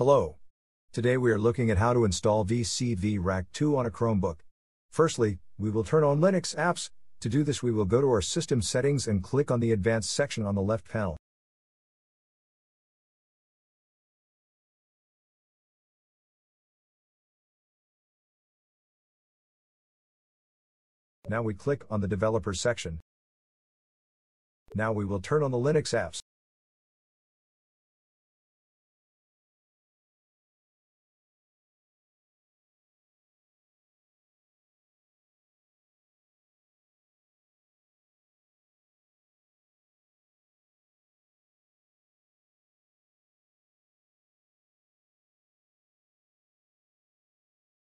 Hello. Today we are looking at how to install VCV Rack 2 on a Chromebook. Firstly, we will turn on Linux apps. To do this, we will go to our system settings and click on the advanced section on the left panel. Now we click on the developer section. Now we will turn on the Linux apps.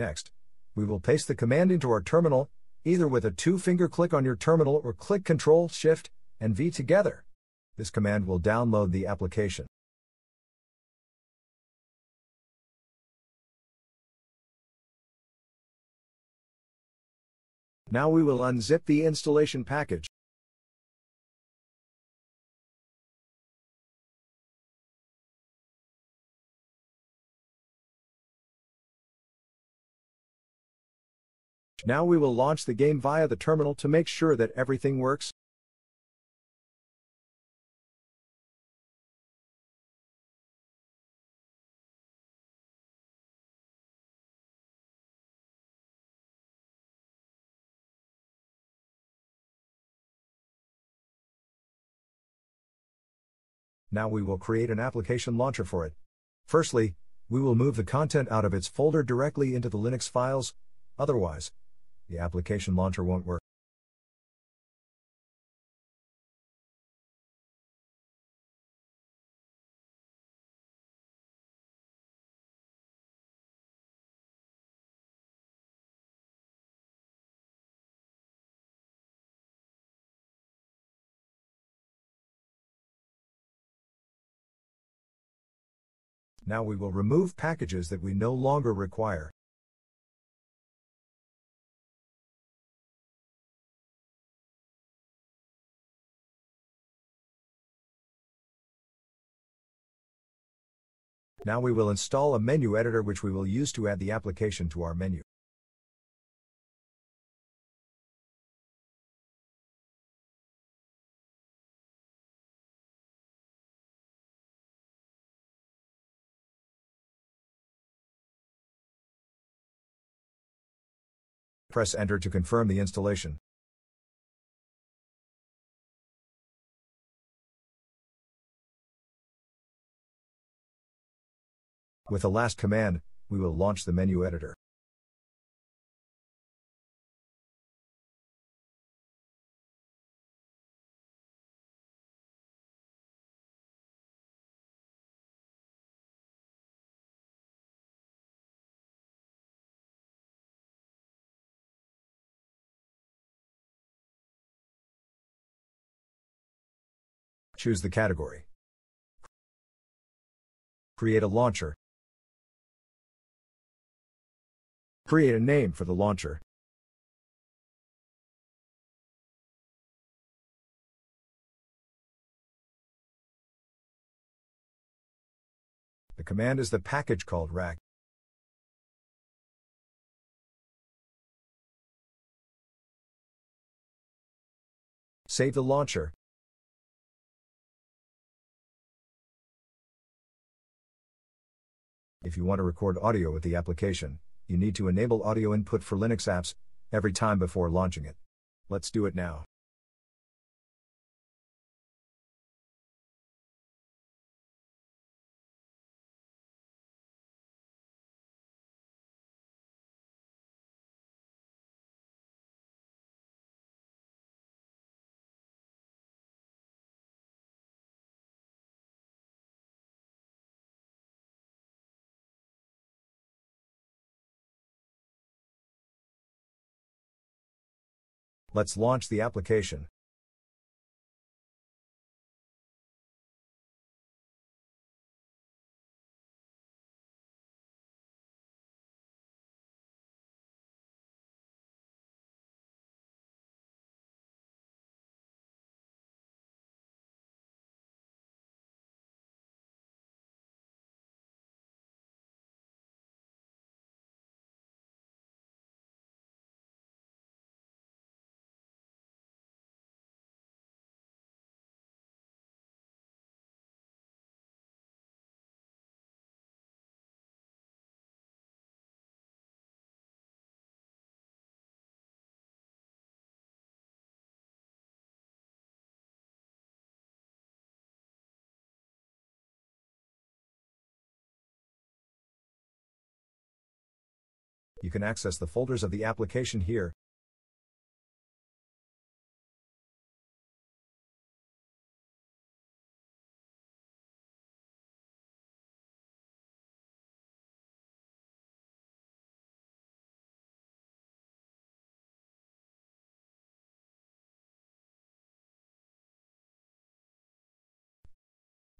Next, we will paste the command into our terminal, either with a two-finger click on your terminal or click Ctrl, Shift, and V together. This command will download the application. Now we will unzip the installation package. Now we will launch the game via the terminal to make sure that everything works. Now we will create an application launcher for it. Firstly, we will move the content out of its folder directly into the Linux files, otherwise, the application launcher won't work. Now we will remove packages that we no longer require. Now we will install a menu editor which we will use to add the application to our menu. Press Enter to confirm the installation. With the last command, we will launch the menu editor. Choose the category. Create a launcher. Create a name for the launcher. The command is the package called rack. Save the launcher. If you want to record audio with the application, you need to enable audio input for Linux apps every time before launching it. Let's do it now. Let's launch the application. You can access the folders of the application here.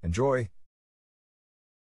Enjoy!